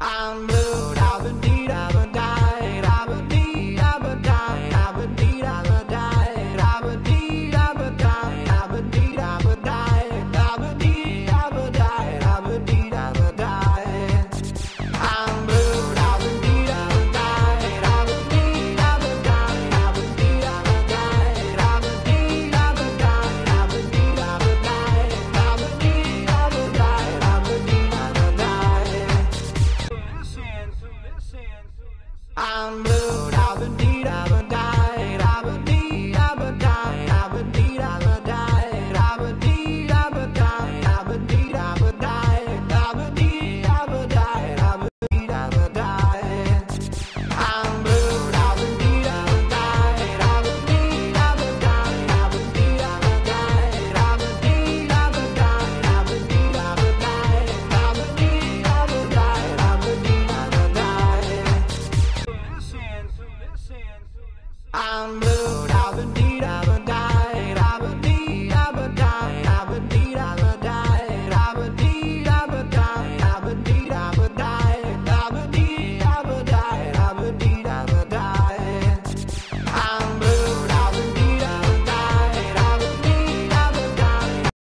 I'm blue. I'm blue, I've been deep. I've I'm moved, I've been